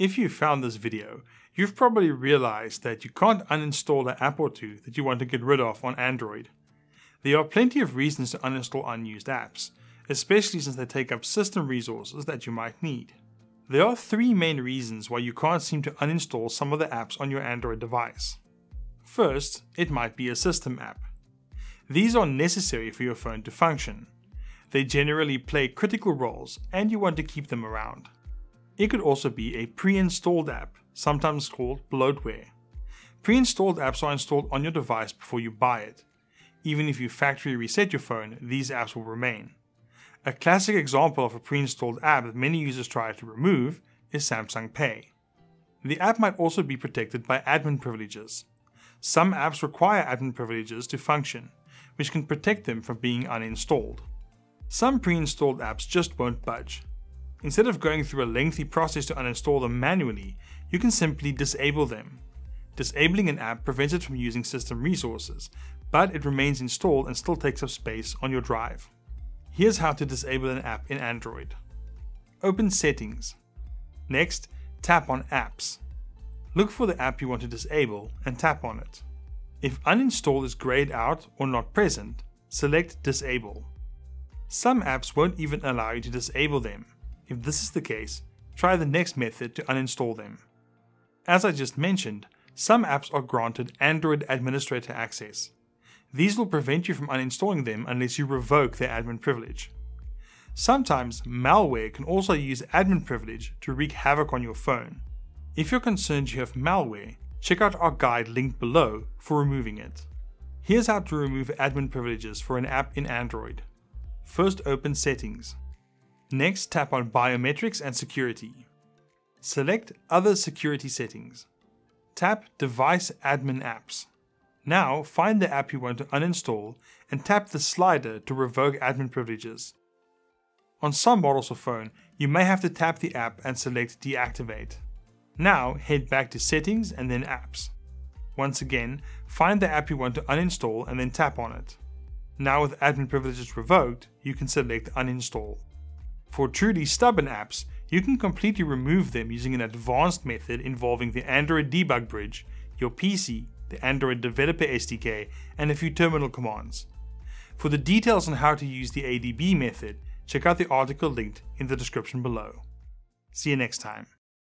If you found this video, you've probably realized that you can't uninstall an app or two that you want to get rid of on Android. There are plenty of reasons to uninstall unused apps, especially since they take up system resources that you might need. There are three main reasons why you can't seem to uninstall some of the apps on your Android device. First, it might be a system app. These are necessary for your phone to function. They generally play critical roles and you want to keep them around. It could also be a pre-installed app, sometimes called bloatware. Pre-installed apps are installed on your device before you buy it. Even if you factory reset your phone, these apps will remain. A classic example of a pre-installed app that many users try to remove is Samsung Pay. The app might also be protected by admin privileges. Some apps require admin privileges to function, which can protect them from being uninstalled. Some pre-installed apps just won't budge, Instead of going through a lengthy process to uninstall them manually, you can simply disable them. Disabling an app prevents it from using system resources, but it remains installed and still takes up space on your drive. Here's how to disable an app in Android. Open Settings. Next, tap on Apps. Look for the app you want to disable and tap on it. If uninstall is grayed out or not present, select Disable. Some apps won't even allow you to disable them, if this is the case, try the next method to uninstall them. As I just mentioned, some apps are granted Android Administrator access. These will prevent you from uninstalling them unless you revoke their admin privilege. Sometimes malware can also use admin privilege to wreak havoc on your phone. If you're concerned you have malware, check out our guide linked below for removing it. Here's how to remove admin privileges for an app in Android. First open Settings. Next, tap on Biometrics and Security. Select Other Security Settings. Tap Device Admin Apps. Now, find the app you want to uninstall and tap the slider to revoke admin privileges. On some models of phone, you may have to tap the app and select Deactivate. Now, head back to Settings and then Apps. Once again, find the app you want to uninstall and then tap on it. Now with admin privileges revoked, you can select Uninstall. For truly stubborn apps, you can completely remove them using an advanced method involving the Android debug bridge, your PC, the Android Developer SDK, and a few terminal commands. For the details on how to use the ADB method, check out the article linked in the description below. See you next time.